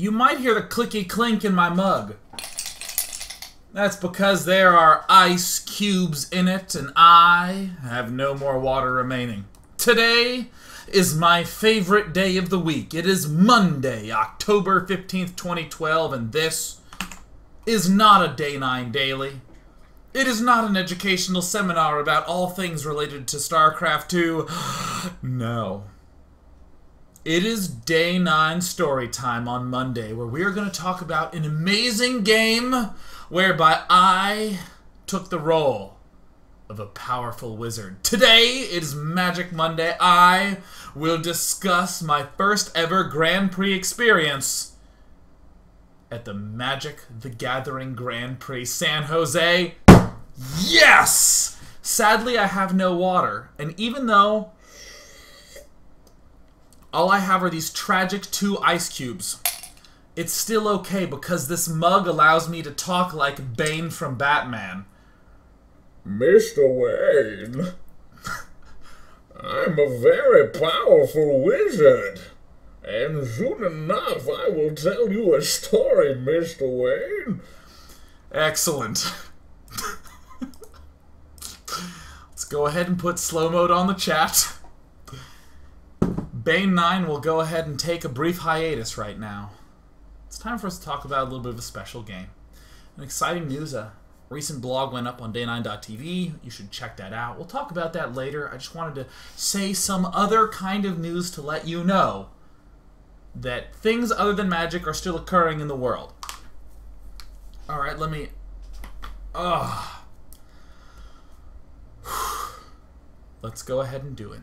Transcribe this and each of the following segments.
You might hear the clicky clink in my mug. That's because there are ice cubes in it, and I have no more water remaining. Today is my favorite day of the week. It is Monday, October 15th, 2012, and this is not a Day 9 Daily. It is not an educational seminar about all things related to StarCraft 2. no. It is day nine story time on Monday, where we are going to talk about an amazing game whereby I took the role of a powerful wizard. Today is Magic Monday. I will discuss my first ever Grand Prix experience at the Magic the Gathering Grand Prix San Jose. Yes! Sadly, I have no water, and even though all I have are these tragic two ice cubes. It's still okay because this mug allows me to talk like Bane from Batman. Mr. Wayne, I'm a very powerful wizard. And soon enough, I will tell you a story, Mr. Wayne. Excellent. Let's go ahead and put slow mode on the chat. Bane 9 will go ahead and take a brief hiatus right now. It's time for us to talk about a little bit of a special game. An exciting news, a recent blog went up on day9.tv. You should check that out. We'll talk about that later. I just wanted to say some other kind of news to let you know that things other than magic are still occurring in the world. Alright, let me... Ugh. Ah. Let's go ahead and do it.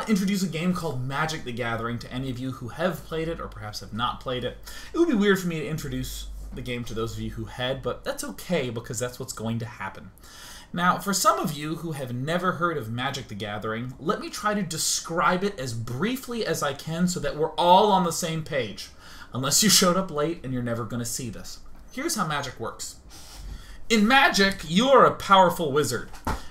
Want to introduce a game called Magic the Gathering to any of you who have played it or perhaps have not played it. It would be weird for me to introduce the game to those of you who had, but that's okay because that's what's going to happen. Now, for some of you who have never heard of Magic the Gathering, let me try to describe it as briefly as I can so that we're all on the same page. Unless you showed up late and you're never going to see this. Here's how Magic works. In Magic, you are a powerful wizard.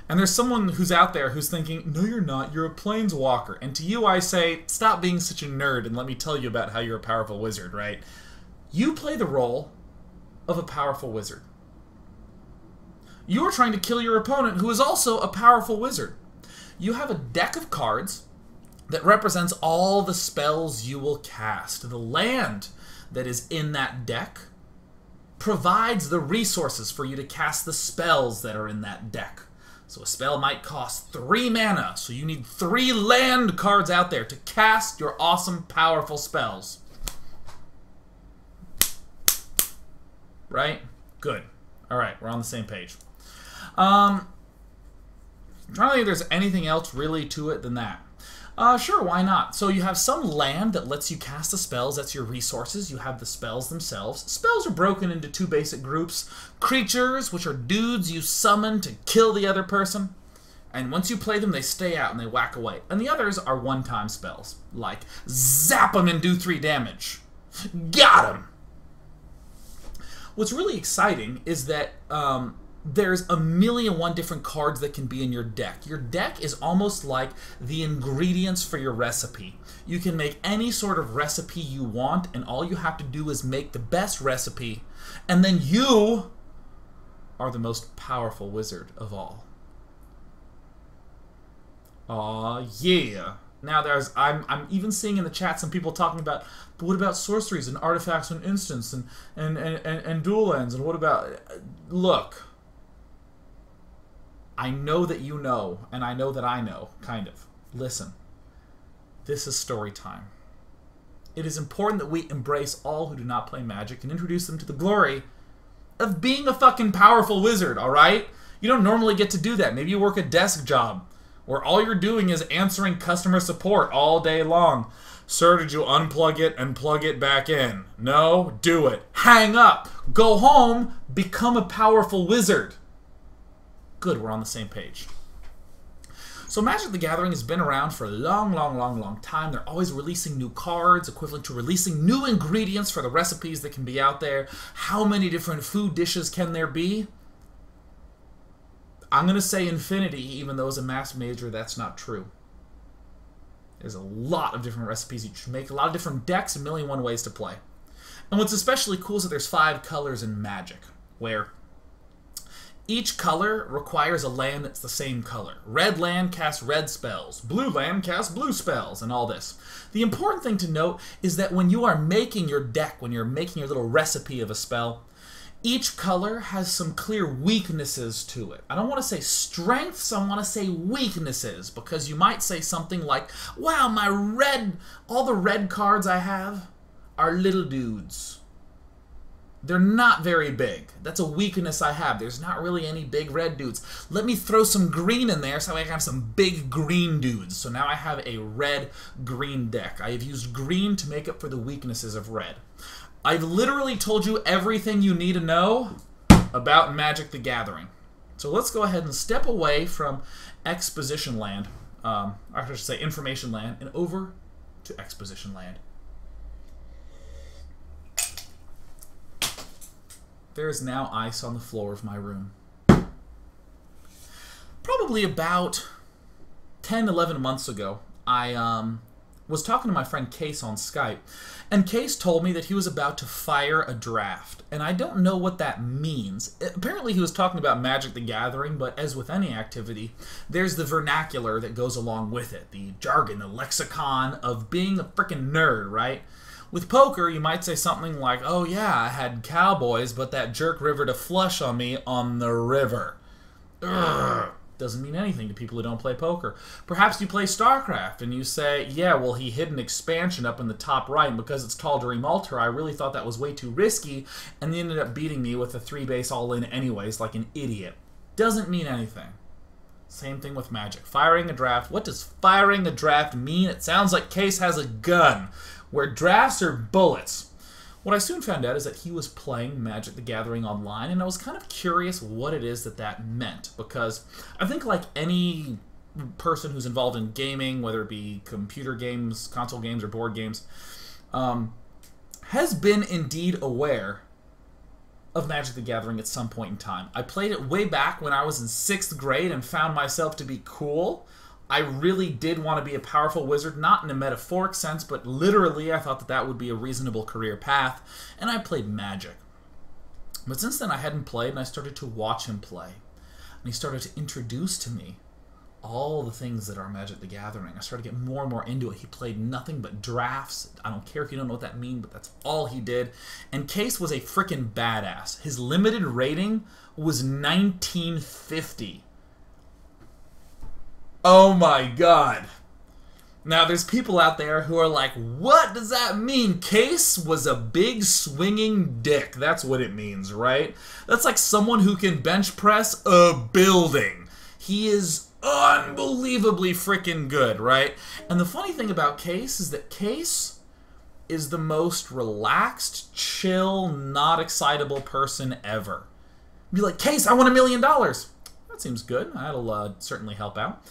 And there's someone who's out there who's thinking, no, you're not. You're a planeswalker. And to you, I say, stop being such a nerd and let me tell you about how you're a powerful wizard, right? You play the role of a powerful wizard. You're trying to kill your opponent, who is also a powerful wizard. You have a deck of cards that represents all the spells you will cast. The land that is in that deck provides the resources for you to cast the spells that are in that deck. So a spell might cost three mana, so you need three land cards out there to cast your awesome, powerful spells. Right? Good. Alright, we're on the same page. Um, I'm trying to think if there's anything else really to it than that. Uh, sure, why not? So you have some land that lets you cast the spells. That's your resources. You have the spells themselves. Spells are broken into two basic groups. Creatures, which are dudes you summon to kill the other person. And once you play them, they stay out and they whack away. And the others are one-time spells, like zap them and do three damage. Got him! What's really exciting is that um, there's a million one different cards that can be in your deck. Your deck is almost like the ingredients for your recipe. You can make any sort of recipe you want, and all you have to do is make the best recipe, and then you are the most powerful wizard of all. Aw, yeah. Now there's I'm I'm even seeing in the chat some people talking about but what about sorceries and artifacts and instants and and, and, and, and dual lands and what about look I know that you know, and I know that I know, kind of. Listen, this is story time. It is important that we embrace all who do not play magic and introduce them to the glory of being a fucking powerful wizard, alright? You don't normally get to do that. Maybe you work a desk job where all you're doing is answering customer support all day long. Sir, did you unplug it and plug it back in? No? Do it. Hang up. Go home. Become a powerful wizard. Good, we're on the same page. So Magic the Gathering has been around for a long, long, long, long time. They're always releasing new cards, equivalent to releasing new ingredients for the recipes that can be out there. How many different food dishes can there be? I'm going to say infinity, even though as a math major, that's not true. There's a lot of different recipes you can make, a lot of different decks, a million one ways to play. And what's especially cool is that there's five colors in Magic, where each color requires a land that's the same color. Red land casts red spells, blue land casts blue spells, and all this. The important thing to note is that when you are making your deck, when you're making your little recipe of a spell, each color has some clear weaknesses to it. I don't want to say strengths, I want to say weaknesses, because you might say something like, wow, my red, all the red cards I have are little dudes they're not very big. That's a weakness I have. There's not really any big red dudes. Let me throw some green in there so I can have some big green dudes. So now I have a red-green deck. I have used green to make up for the weaknesses of red. I've literally told you everything you need to know about Magic the Gathering. So let's go ahead and step away from Exposition Land, um, I should say Information Land, and over to Exposition Land. There is now ice on the floor of my room. Probably about 10, 11 months ago, I um, was talking to my friend Case on Skype, and Case told me that he was about to fire a draft. And I don't know what that means. Apparently, he was talking about Magic the Gathering, but as with any activity, there's the vernacular that goes along with it the jargon, the lexicon of being a freaking nerd, right? With poker, you might say something like, oh yeah, I had cowboys, but that jerk river to flush on me on the river. Doesn't mean anything to people who don't play poker. Perhaps you play StarCraft and you say, yeah, well, he hid an expansion up in the top right, and because it's Tal'Darim Altar, I really thought that was way too risky, and they ended up beating me with a three base all in anyways, like an idiot. Doesn't mean anything. Same thing with Magic. Firing a draft. What does firing a draft mean? It sounds like Case has a gun where drafts are bullets. What I soon found out is that he was playing Magic the Gathering online, and I was kind of curious what it is that that meant, because I think, like any person who's involved in gaming, whether it be computer games, console games, or board games, um, has been indeed aware of Magic the Gathering at some point in time. I played it way back when I was in sixth grade and found myself to be cool I really did want to be a powerful wizard, not in a metaphoric sense, but literally, I thought that that would be a reasonable career path, and I played Magic. But since then, I hadn't played, and I started to watch him play. And he started to introduce to me all the things that are Magic the Gathering. I started to get more and more into it. He played nothing but drafts. I don't care if you don't know what that means, but that's all he did. And Case was a freaking badass. His limited rating was 1950. Oh my god. Now, there's people out there who are like, what does that mean? Case was a big swinging dick. That's what it means, right? That's like someone who can bench press a building. He is unbelievably freaking good, right? And the funny thing about Case is that Case is the most relaxed, chill, not excitable person ever. Be like, Case, I want a million dollars. That seems good. That'll uh, certainly help out.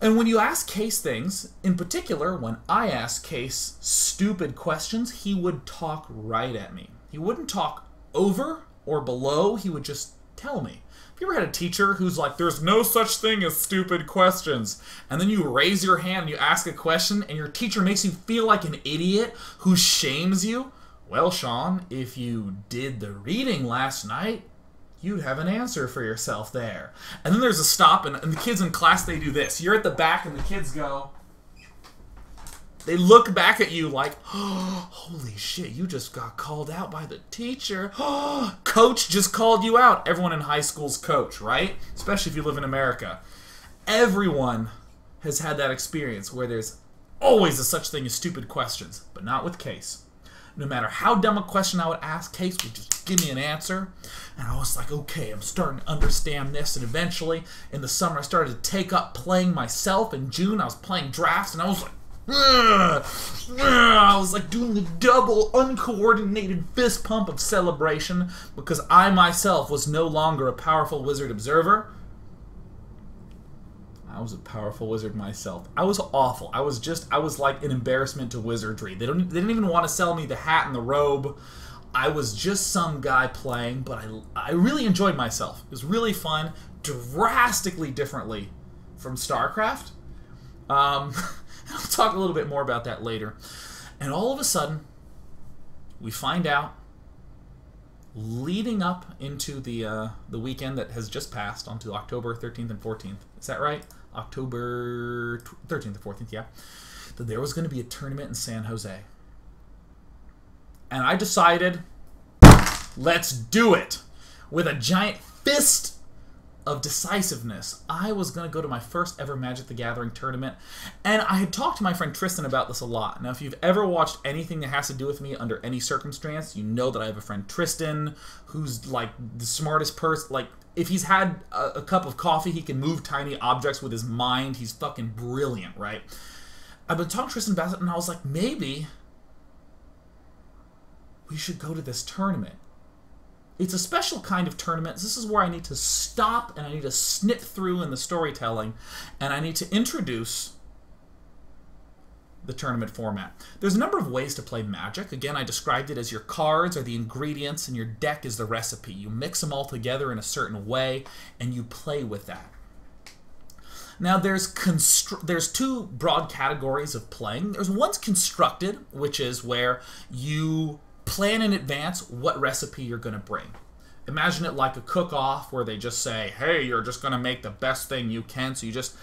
And when you ask Case things, in particular, when I ask Case stupid questions, he would talk right at me. He wouldn't talk over or below, he would just tell me. Have you ever had a teacher who's like, there's no such thing as stupid questions? And then you raise your hand and you ask a question, and your teacher makes you feel like an idiot who shames you? Well, Sean, if you did the reading last night, you'd have an answer for yourself there. And then there's a stop, and, and, the kids in class, they do this. You're at the back, and the kids go. They look back at you like, oh, holy shit, you just got called out by the teacher. coach just called you out. Everyone in high school's coach, right? Especially if you live in America. Everyone has had that experience where there's always a such thing as stupid questions, but not with Case no matter how dumb a question I would ask, Case would just give me an answer. And I was like, okay, I'm starting to understand this. And eventually, in the summer, I started to take up playing myself. In June, I was playing drafts, and I was like, I was like doing the double uncoordinated fist pump of celebration because I myself was no longer a powerful wizard observer. I was a powerful wizard myself. I was awful. I was just I was like an embarrassment to wizardry. They don't they didn't even want to sell me the hat and the robe. I was just some guy playing, but I I really enjoyed myself. It was really fun, drastically differently from StarCraft. Um, I'll talk a little bit more about that later. And all of a sudden, we find out, leading up into the uh, the weekend that has just passed, onto October 13th and 14th. Is that right? October 13th and 14th, yeah. That there was going to be a tournament in San Jose. And I decided, let's do it! With a giant fist of decisiveness. I was going to go to my first ever Magic the Gathering tournament, and I had talked to my friend Tristan about this a lot. Now, if you've ever watched anything that has to do with me under any circumstance, you know that I have a friend Tristan who's like the smartest person. Like, if he's had a, a cup of coffee, he can move tiny objects with his mind. He's fucking brilliant, right? I've been talking to Tristan about it, and I was like, maybe we should go to this tournament. It's a special kind of tournament. This is where I need to stop and I need to snip through in the storytelling and I need to introduce the tournament format. There's a number of ways to play Magic. Again, I described it as your cards are the ingredients and your deck is the recipe. You mix them all together in a certain way and you play with that. Now there's there's two broad categories of playing. There's one's constructed, which is where you plan in advance what recipe you're going to bring. Imagine it like a cook-off where they just say, "Hey, you're just going to make the best thing you can." So you just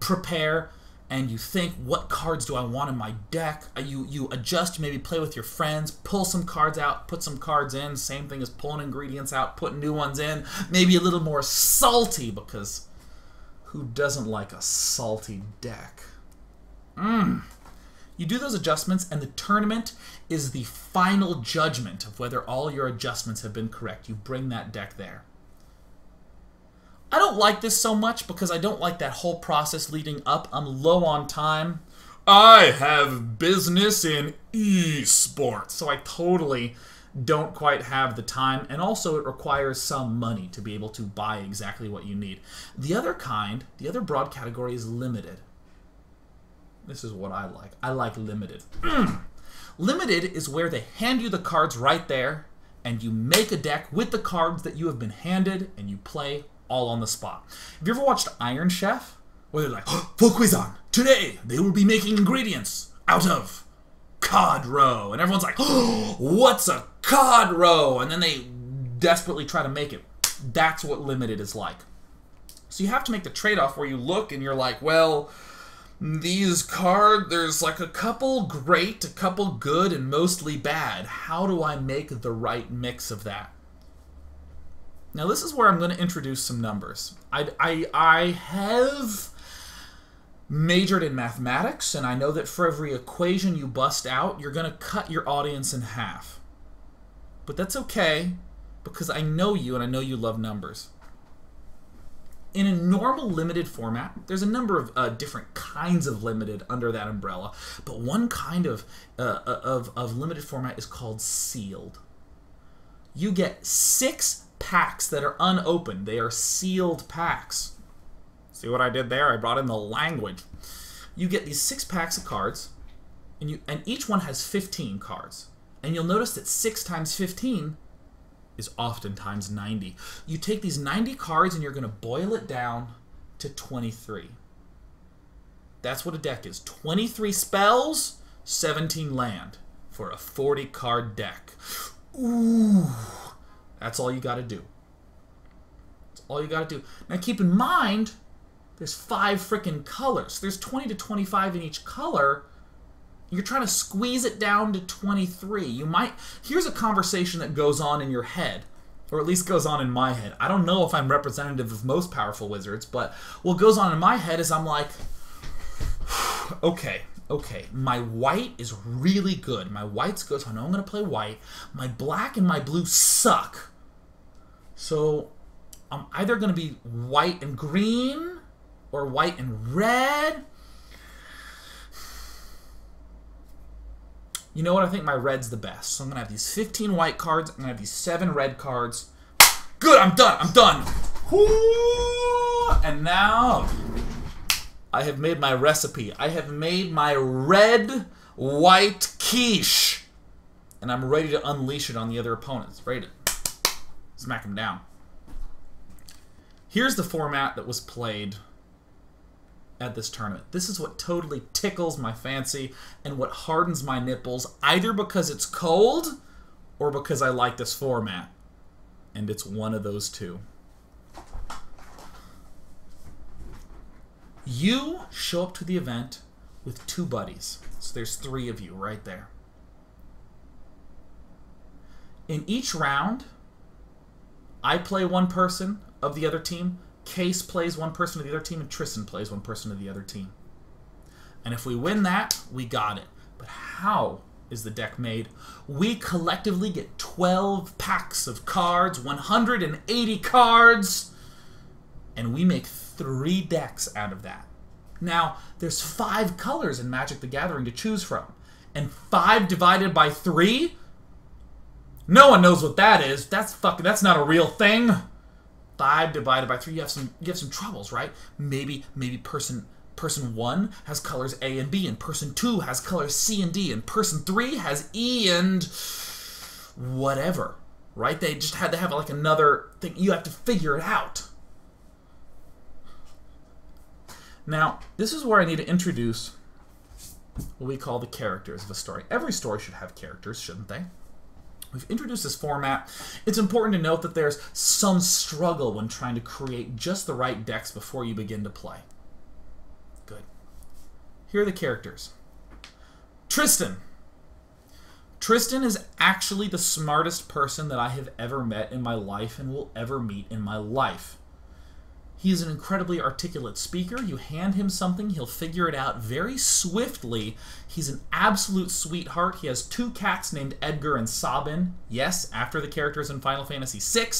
prepare and you think, "What cards do I want in my deck?" Uh, you you adjust, maybe play with your friends, pull some cards out, put some cards in. Same thing as pulling ingredients out, putting new ones in. Maybe a little more salty because who doesn't like a salty deck? Mmm. You do those adjustments, and the tournament is the final judgment of whether all your adjustments have been correct. You bring that deck there. I don't like this so much because I don't like that whole process leading up. I'm low on time. I have business in esports, so I totally don't quite have the time, and also it requires some money to be able to buy exactly what you need. The other kind, the other broad category is limited. This is what I like. I like limited. limited is where they hand you the cards right there, and you make a deck with the cards that you have been handed, and you play all on the spot. Have you ever watched Iron Chef? Where they're like, oh, on. Today, they will be making ingredients out of cod roe. And everyone's like, oh, what's a cod roe? And then they desperately try to make it. That's what limited is like. So you have to make the trade-off where you look and you're like, well, these cards, there's like a couple great, a couple good, and mostly bad. How do I make the right mix of that? Now this is where I'm going to introduce some numbers. I, I, I have majored in mathematics, and I know that for every equation you bust out, you're going to cut your audience in half. But that's okay, because I know you and I know you love numbers in a normal limited format, there's a number of uh, different kinds of limited under that umbrella, but one kind of, uh, uh, of, of limited format is called sealed. You get six packs that are unopened. They are sealed packs. See what I did there? I brought in the language. You get these six packs of cards, and you and each one has 15 cards. And you'll notice that 6 times 15 is oftentimes 90. You take these 90 cards and you're going to boil it down to 23. That's what a deck is 23 spells, 17 land for a 40 card deck. Ooh, that's all you got to do. That's all you got to do. Now keep in mind, there's five freaking colors. There's 20 to 25 in each color you're trying to squeeze it down to 23. You might. Here's a conversation that goes on in your head, or at least goes on in my head. I don't know if I'm representative of most powerful wizards, but what goes on in my head is I'm like, okay, okay, my white is really good. My white's good, so I know I'm going to play white. My black and my blue suck. So I'm either going to be white and green or white and red you know what? I think my red's the best. So I'm going to have these 15 white cards. I'm going to have these 7 red cards. Good, I'm done. I'm done. And now I have made my recipe. I have made my red white quiche. And I'm ready to unleash it on the other opponents. Ready to smack them down. Here's the format that was played at this tournament. This is what totally tickles my fancy and what hardens my nipples, either because it's cold or because I like this format. And it's one of those two. You show up to the event with two buddies. So there's three of you right there. In each round, I play one person of the other team, Case plays one person of the other team, and Tristan plays one person of the other team. And if we win that, we got it. But how is the deck made? We collectively get 12 packs of cards, 180 cards, and we make three decks out of that. Now, there's five colors in Magic the Gathering to choose from. And five divided by three? No one knows what that is. That's fucking that's not a real thing. Five divided by three, you have some you have some troubles, right? Maybe maybe person person one has colors A and B, and person two has colors C and D, and person three has E and whatever. Right? They just had to have like another thing. You have to figure it out. Now, this is where I need to introduce what we call the characters of a story. Every story should have characters, shouldn't they? We've introduced this format. It's important to note that there's some struggle when trying to create just the right decks before you begin to play. Good. Here are the characters. Tristan. Tristan is actually the smartest person that I have ever met in my life and will ever meet in my life. He is an incredibly articulate speaker. You hand him something, he'll figure it out very swiftly. He's an absolute sweetheart. He has two cats named Edgar and Sabin. Yes, after the characters in Final Fantasy VI.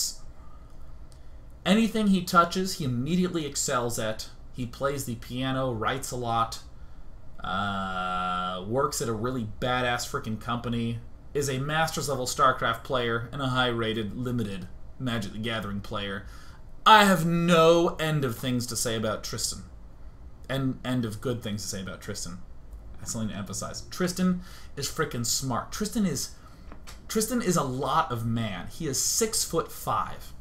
Anything he touches, he immediately excels at. He plays the piano, writes a lot, uh, works at a really badass freaking company, is a Masters level StarCraft player, and a high rated, limited Magic the Gathering player. I have no end of things to say about Tristan. And end of good things to say about Tristan. That's something to emphasize. Tristan is freaking smart. Tristan is Tristan is a lot of man. He is six foot five.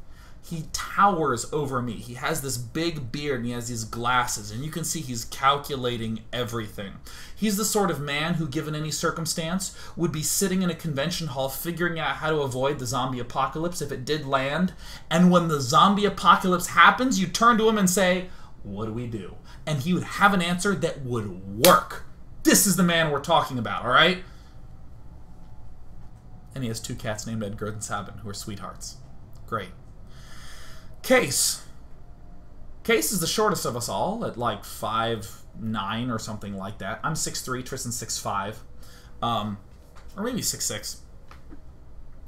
He towers over me. He has this big beard and he has these glasses, and you can see he's calculating everything. He's the sort of man who, given any circumstance, would be sitting in a convention hall figuring out how to avoid the zombie apocalypse if it did land. And when the zombie apocalypse happens, you turn to him and say, What do we do? And he would have an answer that would work. This is the man we're talking about, alright? And he has two cats named Edgar and Sabin, who are sweethearts. Great. Case. Case is the shortest of us all at like five nine or something like that. I'm six three. Tristan six five, um, or maybe six six.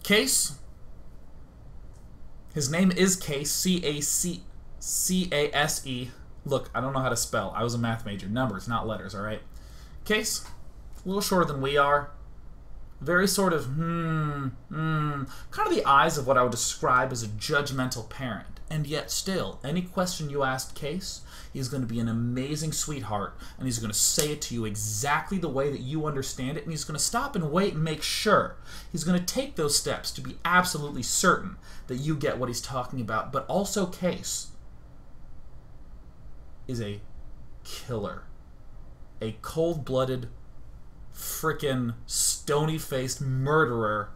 Case. His name is Case. C A C C A S E. Look, I don't know how to spell. I was a math major. Numbers, not letters. All right. Case. A little shorter than we are. Very sort of hmm hmm. Kind of the eyes of what I would describe as a judgmental parent and yet still, any question you ask Case, he's going to be an amazing sweetheart, and he's going to say it to you exactly the way that you understand it, and he's going to stop and wait and make sure. He's going to take those steps to be absolutely certain that you get what he's talking about, but also Case is a killer. A cold-blooded, stony-faced murderer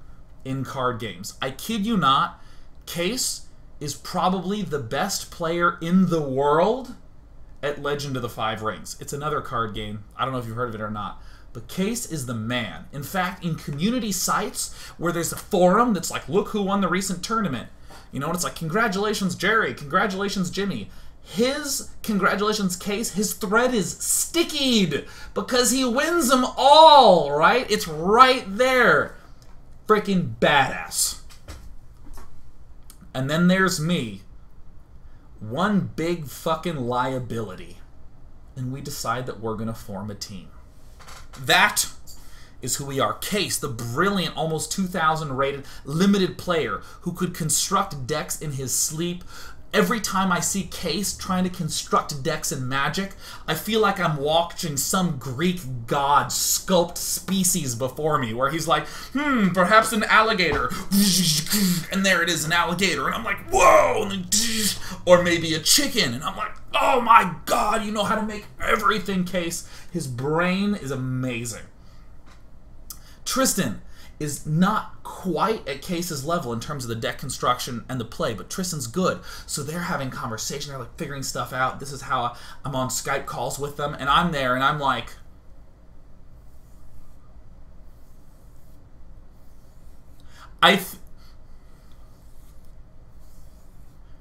in card games. I kid you not, Case is probably the best player in the world at Legend of the Five Rings. It's another card game. I don't know if you've heard of it or not. But Case is the man. In fact, in community sites where there's a forum that's like, look who won the recent tournament. You know, and it's like, congratulations, Jerry. Congratulations, Jimmy. His congratulations case, his thread is stickied because he wins them all, right? It's right there. Freaking badass. And then there's me. One big fucking liability. And we decide that we're going to form a team. That is who we are. Case, the brilliant, almost 2,000 rated, limited player who could construct decks in his sleep, Every time I see Case trying to construct decks in Magic, I feel like I'm watching some Greek god sculpt species before me, where he's like, hmm, perhaps an alligator. And there it is, an alligator. And I'm like, whoa! Or maybe a chicken. And I'm like, oh my god, you know how to make everything case. His brain is amazing. Tristan is not quite at Case's level in terms of the deck construction and the play, but Tristan's good. So they're having conversation, they're like figuring stuff out. This is how I'm on Skype calls with them, and I'm there and I'm like, I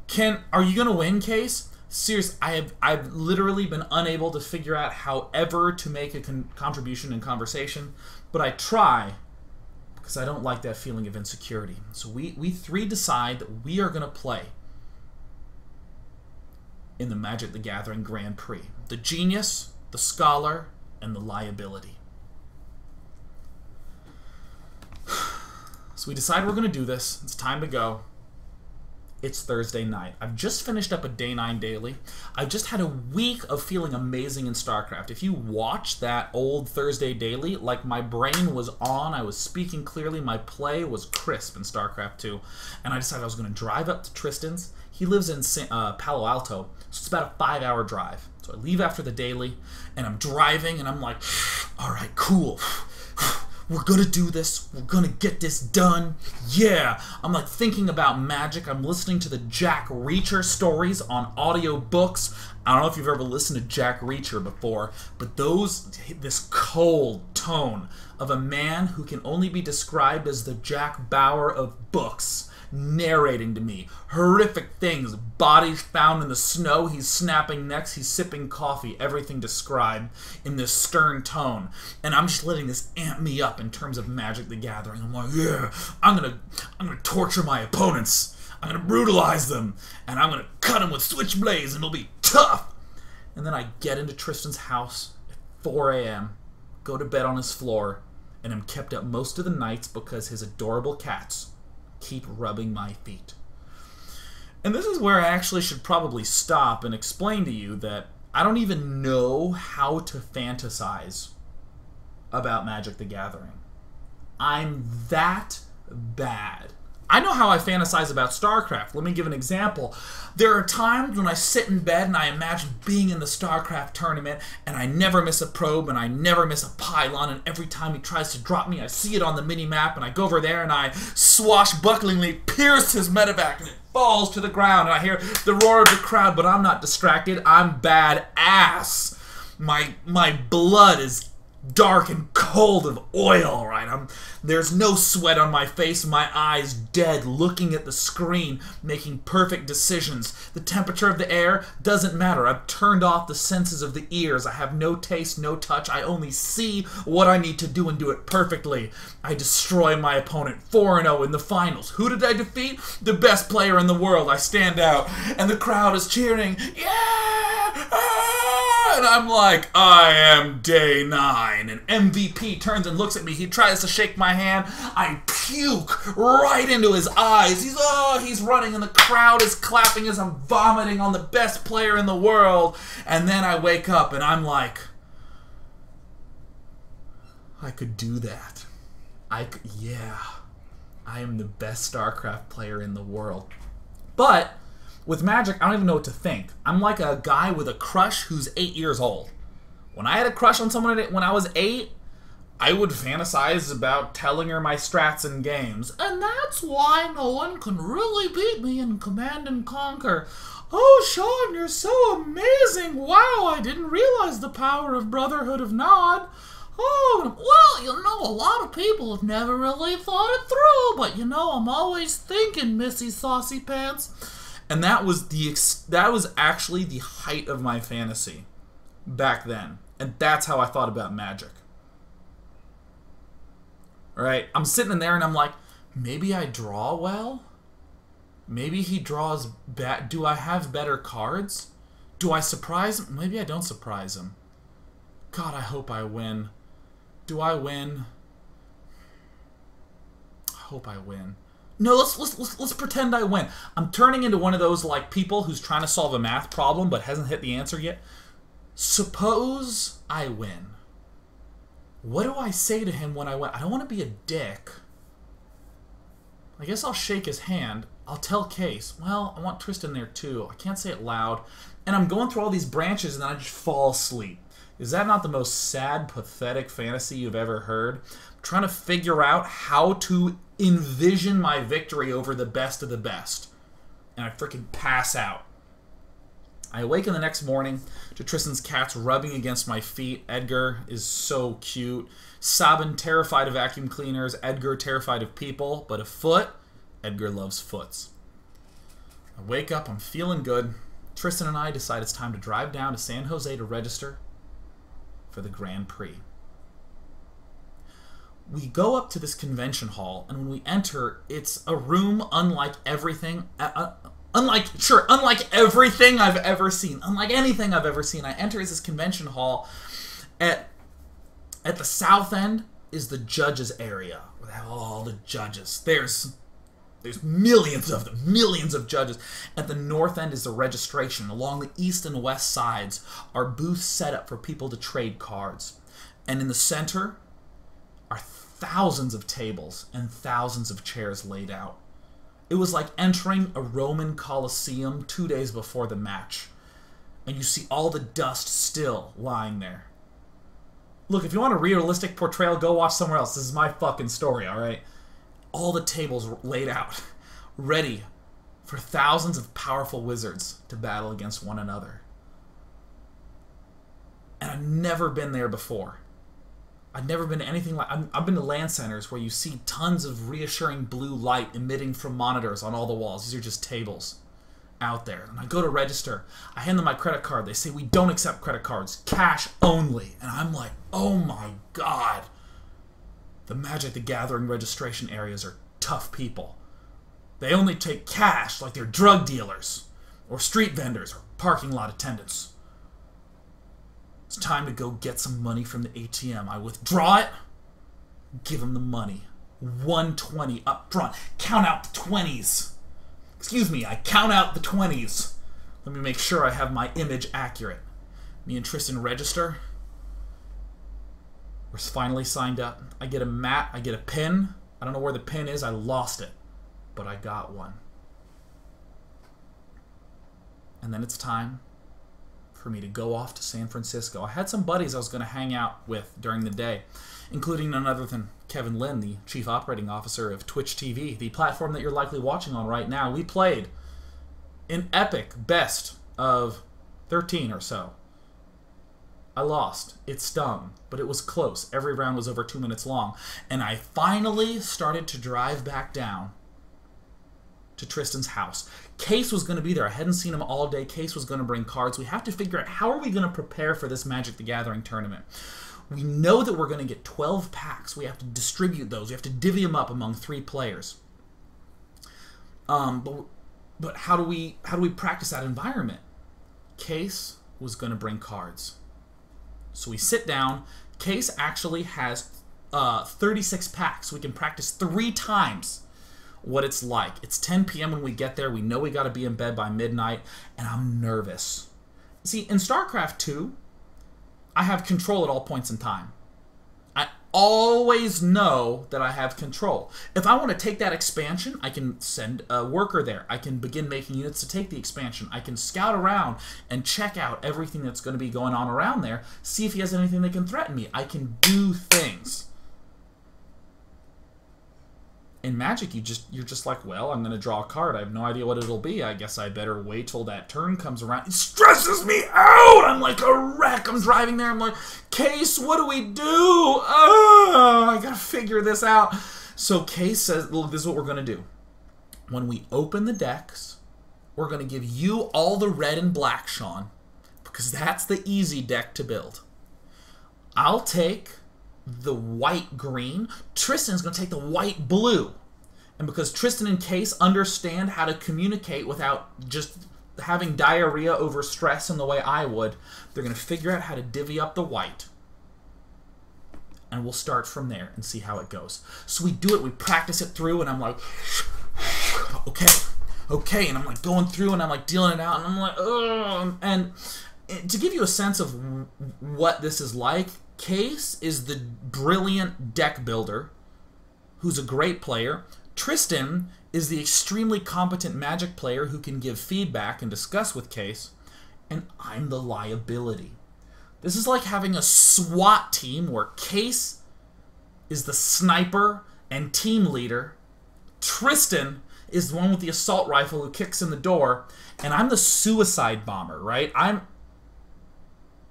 can are you gonna win, Case? Serious, I have I've literally been unable to figure out however to make a con- contribution in conversation, but I try because I don't like that feeling of insecurity. So we we three decide that we are gonna play in the Magic the Gathering Grand Prix. The genius, the scholar, and the liability. So we decide we're going to do this. It's time to go. It's Thursday night. I've just finished up a day nine daily. I've just had a week of feeling amazing in StarCraft. If you watch that old Thursday daily, like my brain was on, I was speaking clearly, my play was crisp in StarCraft 2. And I decided I was going to drive up to Tristan's. He lives in uh, Palo Alto, so it's about a five hour drive. So I leave after the daily, and I'm driving, and I'm like, all right, cool we're gonna do this. We're gonna get this done. Yeah. I'm like thinking about magic. I'm listening to the Jack Reacher stories on audiobooks. I don't know if you've ever listened to Jack Reacher before, but those, this cold tone of a man who can only be described as the Jack Bauer of books narrating to me horrific things bodies found in the snow he's snapping necks he's sipping coffee everything described in this stern tone. And i'm just letting this amp me up in terms of magic the gathering. I'm like yeah i'm gonna i'm gonna torture my opponents. I'm gonna brutalize them. And i'm gonna cut them with switchblades and it'll be tough. And then i get into tristan's house at 4 a.m go to bed on his floor and am kept up most of the nights because his adorable cats keep rubbing my feet. And this is where I actually should probably stop and explain to you that I don't even know how to fantasize about Magic the Gathering. I'm that bad I know how I fantasize about StarCraft. Let me give an example. There are times when I sit in bed and I imagine being in the StarCraft tournament and I never miss a probe and I never miss a pylon and every time he tries to drop me, I see it on the mini map and I go over there and I swashbucklingly pierce his Medivac and it falls to the ground and I hear the roar of the crowd, but I'm not distracted. I'm bad ass. My my blood is dark and cold of oil, right? I'm, there's no sweat on my face, my eyes dead, looking at the screen, making perfect decisions. The temperature of the air doesn't matter. I've turned off the senses of the ears. I have no taste, no touch. I only see what I need to do and do it perfectly. I destroy my opponent 4 0 in the finals. Who did I defeat? The best player in the world. I stand out, and the crowd is cheering, Yeah! Ah! And I'm like, I am day nine. And an MVP turns and looks at me. He tries to shake my hand. I puke right into his eyes. He's oh, he's running, and the crowd is clapping as I'm vomiting on the best player in the world. And then I wake up and I'm like, I could do that. I could, yeah. I am the best StarCraft player in the world. But with Magic, I don't even know what to think. I'm like a guy with a crush who's eight years old. When I had a crush on someone when I was eight, I would fantasize about telling her my strats in games. And that's why no one can really beat me in Command and Conquer. Oh, Sean, you're so amazing. Wow, I didn't realize the power of Brotherhood of Nod. Oh, well, you know, a lot of people have never really thought it through, but you know, I'm always thinking, Missy Saucy Pants and that was the that was actually the height of my fantasy back then. And that's how i thought about magic. Right? I'm sitting in there and i'm like maybe i draw well? Maybe he draws bad do i have better cards? Do i surprise him? Maybe i don't surprise him. God i hope i win. Do i win? I hope i win. No, let's, let's let's let's pretend I win. I'm turning into one of those like people who's trying to solve a math problem but hasn't hit the answer yet. Suppose I win. What do I say to him when I win? I don't want to be a dick. I guess I'll shake his hand. I'll tell Case. Well, I want Tristan there too. I can't say it loud. And I'm going through all these branches and then I just fall asleep. Is that not the most sad, pathetic fantasy you've ever heard? I'm trying to figure out how to envision my victory over the best of the best. And I freaking pass out. I awaken the next morning to Tristan's cats rubbing against my feet. Edgar is so cute. Sabin terrified of vacuum cleaners. Edgar terrified of people. But a foot, Edgar loves foots. I wake up, I'm feeling good. Tristan and I decide it's time to drive down to San Jose to register for the Grand Prix. We go up to this convention hall, and when we enter, it's a room unlike everything. Uh, uh, unlike, sure, unlike everything I've ever seen. Unlike anything I've ever seen. I enter this convention hall. At, at the south end is the judges' area, where they have all the judges. There's there's millions of them, millions of judges. At the north end is the registration. Along the east and west sides are booths set up for people to trade cards. And in the center are thousands of tables and thousands of chairs laid out. It was like entering a Roman Colosseum two days before the match. And you see all the dust still lying there. Look, if you want a realistic portrayal, go watch somewhere else. This is my fucking story, alright? all the tables laid out, ready for thousands of powerful wizards to battle against one another. And I've never been there before. I've never been to anything like. i have been to LAN centers where you see tons of reassuring blue light emitting from monitors on all the walls. These are just tables out there. And I go to register. I hand them my credit card. They say we don't accept credit cards, cash only. And I'm like, oh my god. The Magic the Gathering registration areas are tough people. They only take cash like they're drug dealers, or street vendors, or parking lot attendants. It's time to go get some money from the ATM. I withdraw it, give them the money. 120 up front. Count out the 20s. Excuse me, I count out the 20s. Let me make sure I have my image accurate. Me and Tristan register. We're finally signed up. I get a mat, I get a pin. I don't know where the pin is, I lost it. But I got one. And then it's time for me to go off to San Francisco. I had some buddies I was going to hang out with during the day, including none other than Kevin Lin, the Chief Operating Officer of Twitch TV, the platform that you're likely watching on right now. We played an epic best of 13 or so. I lost. It stung, but it was close. Every round was over two minutes long. And I finally started to drive back down to Tristan's house. Case was going to be there. I hadn't seen him all day. Case was going to bring cards. We have to figure out how are we going to prepare for this Magic the Gathering tournament. We know that we're going to get 12 packs. We have to distribute those. We have to divvy them up among three players. Um, but but how do we how do we practice that environment? Case was going to bring cards. So we sit down. Case actually has uh, 36 packs. We can practice three times what it's like. It's 10 p.m. when we get there. We know we got to be in bed by midnight, and I'm nervous. See, in StarCraft 2, I have control at all points in time I always know that I have control. If I want to take that expansion, I can send a worker there. I can begin making units to take the expansion. I can scout around and check out everything that's going to be going on around there, see if he has anything that can threaten me. I can do things in Magic, you just you're just like, well, I'm gonna draw a card. I have no idea what it'll be. I guess I better wait till that turn comes around. It stresses me out. I'm like a wreck. I'm driving there. I'm like, Case, what do we do? Oh, I gotta figure this out. So Case says, look, this is what we're gonna do. When we open the decks, we're gonna give you all the red and black, Sean, because that's the easy deck to build. I'll take the white green. Tristan's going to take the white blue. And because Tristan and Case understand how to communicate without just having diarrhea over stress in the way I would, they're going to figure out how to divvy up the white. And we'll start from there and see how it goes. So we do it, we practice it through, and I'm like, okay, okay. And I'm like going through and I'm like dealing it out, and I'm like, ugh. And to give you a sense of what this is like, Case is the brilliant deck builder who's a great player. Tristan is the extremely competent magic player who can give feedback and discuss with Case, and I'm the liability. This is like having a SWAT team where Case is the sniper and team leader. Tristan is the one with the assault rifle who kicks in the door, and I'm the suicide bomber, right? I'm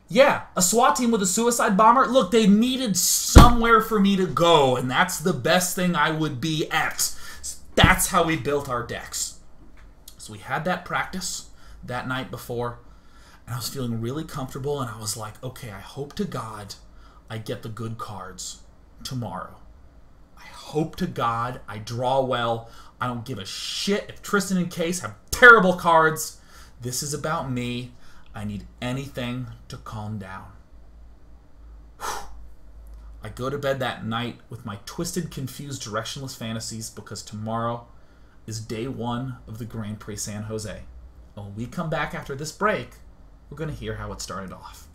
yeah, a SWAT team with a suicide bomber. Look, they needed somewhere for me to go, and that's the best thing I would be at. That's how we built our decks. So we had that practice that night before, and I was feeling really comfortable, and I was like, okay, I hope to God I get the good cards tomorrow. I hope to God I draw well. I don't give a shit if Tristan and Case have terrible cards. This is about me. I need anything to calm down. I go to bed that night with my twisted, confused, directionless fantasies because tomorrow is day one of the Grand Prix San Jose. When we come back after this break, we're going to hear how it started off.